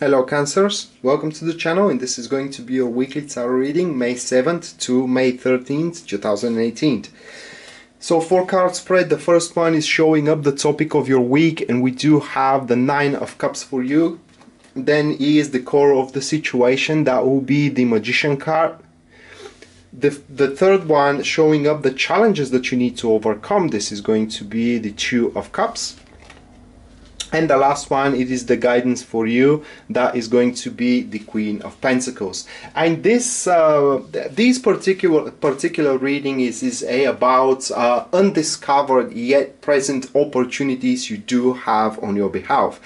Hello Cancers, welcome to the channel and this is going to be your weekly tarot reading May 7th to May 13th, 2018. So for card spread, the first one is showing up the topic of your week and we do have the Nine of Cups for you. Then is the core of the situation, that will be the Magician card. The, the third one showing up the challenges that you need to overcome, this is going to be the Two of Cups and the last one it is the guidance for you that is going to be the queen of pentacles. And this uh, this particular particular reading is is a about uh, undiscovered yet present opportunities you do have on your behalf.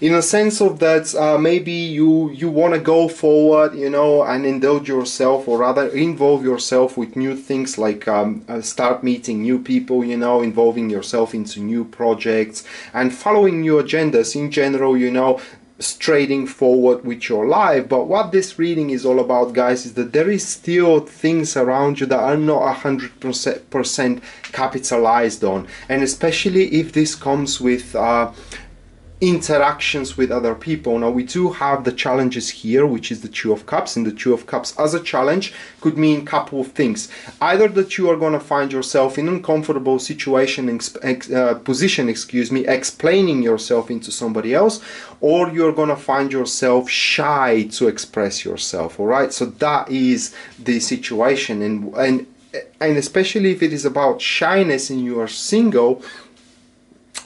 In a sense of that uh, maybe you you want to go forward you know and indulge yourself or rather involve yourself with new things like um, uh, start meeting new people you know involving yourself into new projects and following new agendas in general, you know, straining forward with your life. But what this reading is all about guys is that there is still things around you that are not 100% capitalized on. And especially if this comes with uh, interactions with other people. Now we do have the challenges here, which is the Two of Cups, and the Two of Cups as a challenge could mean a couple of things. Either that you are going to find yourself in an uncomfortable situation, uh, position, excuse me, explaining yourself into somebody else, or you're going to find yourself shy to express yourself. All right, so that is the situation, and and and especially if it is about shyness and you are single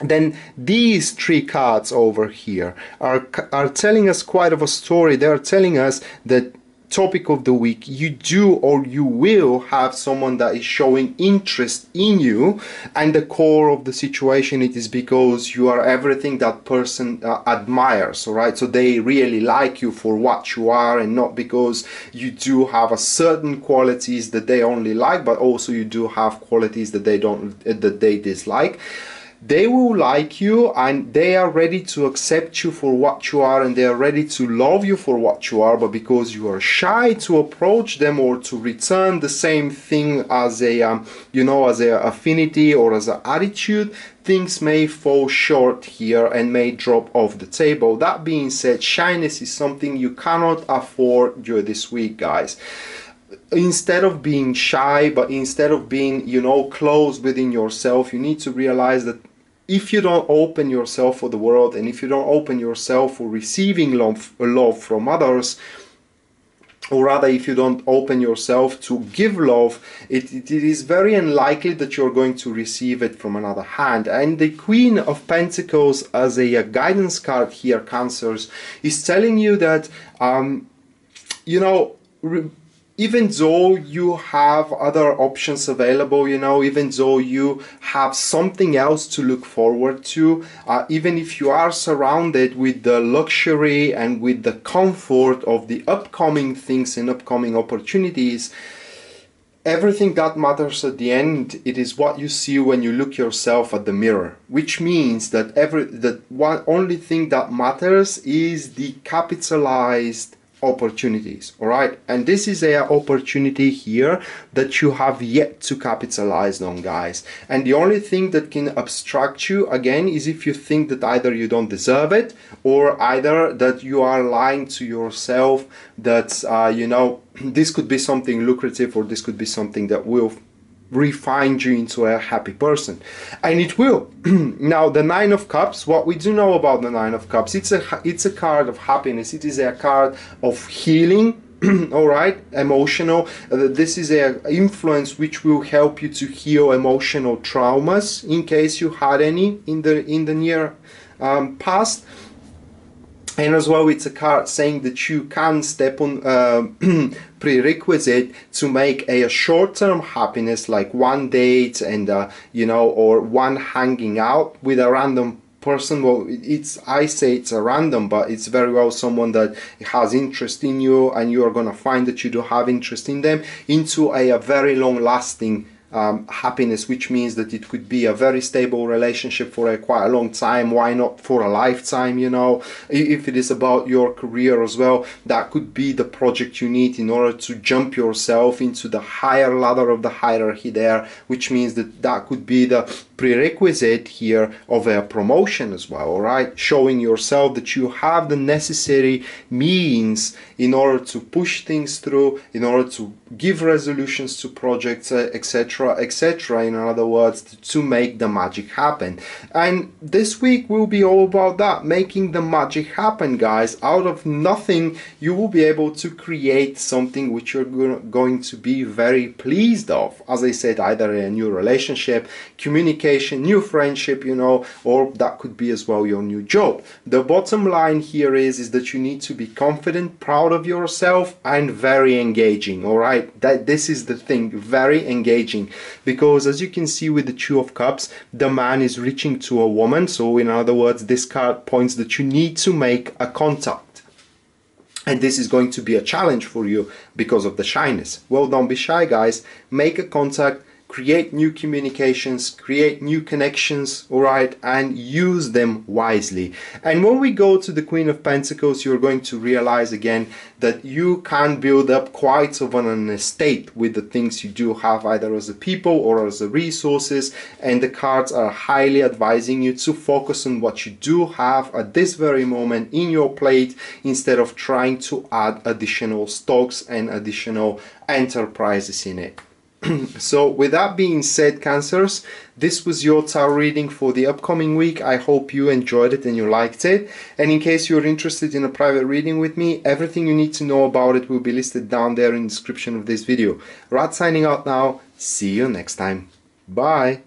then these three cards over here are, are telling us quite of a story. They are telling us that topic of the week. You do or you will have someone that is showing interest in you and the core of the situation it is because you are everything that person uh, admires all right so they really like you for what you are and not because you do have a certain qualities that they only like but also you do have qualities that they don't that they dislike they will like you and they are ready to accept you for what you are and they are ready to love you for what you are but because you are shy to approach them or to return the same thing as a um, you know as a affinity or as an attitude things may fall short here and may drop off the table. That being said shyness is something you cannot afford during this week guys. Instead of being shy but instead of being you know closed within yourself you need to realize that if you don't open yourself for the world and if you don't open yourself for receiving love, love from others or rather if you don't open yourself to give love it, it is very unlikely that you're going to receive it from another hand. And the queen of pentacles as a, a guidance card here cancers is telling you that um, you know even though you have other options available, you know, even though you have something else to look forward to, uh, even if you are surrounded with the luxury and with the comfort of the upcoming things and upcoming opportunities, everything that matters at the end it is what you see when you look yourself at the mirror which means that every that one only thing that matters is the capitalized opportunities all right? And this is a opportunity here that you have yet to capitalize on guys. And the only thing that can obstruct you again is if you think that either you don't deserve it or either that you are lying to yourself that uh, you know this could be something lucrative or this could be something that will refine you into a happy person. And it will. Now the nine of cups what we do know about the nine of cups it's a it's a card of happiness. It is a card of healing all right emotional. Uh, this is a influence which will help you to heal emotional traumas in case you had any in the in the near um, past and as well it's a card saying that you can step on uh, prerequisite to make a short-term happiness like one date and uh, you know or one hanging out with a random person. Well it's i say it's a random but it's very well someone that has interest in you and you are going to find that you do have interest in them into a, a very long lasting um, happiness, which means that it could be a very stable relationship for a quite a long time. Why not for a lifetime? You know, if it is about your career as well, that could be the project you need in order to jump yourself into the higher ladder of the hierarchy there, which means that that could be the prerequisite here of a promotion as well, right? Showing yourself that you have the necessary means in order to push things through, in order to give resolutions to projects, etc., uh, etc. In other words, to make the magic happen. And this week will be all about that, making the magic happen, guys. Out of nothing, you will be able to create something which you're going to be very pleased of. As I said, either a new relationship, new friendship, you know, or that could be as well your new job. The bottom line here is, is that you need to be confident, proud of yourself, and very engaging, all right? That this is the thing very engaging. Because as you can see with the two of cups the man is reaching to a woman. So in other words this card points that you need to make a contact. And this is going to be a challenge for you because of the shyness. Well don't be shy guys. Make a contact create new communications, create new connections, all right, and use them wisely. And when we go to the Queen of Pentacles, you're going to realize again that you can build up quite of an estate with the things you do have either as a people or as a resources. And the cards are highly advising you to focus on what you do have at this very moment in your plate instead of trying to add additional stocks and additional enterprises in it. so with that being said cancers this was your tarot reading for the upcoming week. I hope you enjoyed it and you liked it. And in case you're interested in a private reading with me everything you need to know about it will be listed down there in the description of this video. Rad signing out now. See you next time. Bye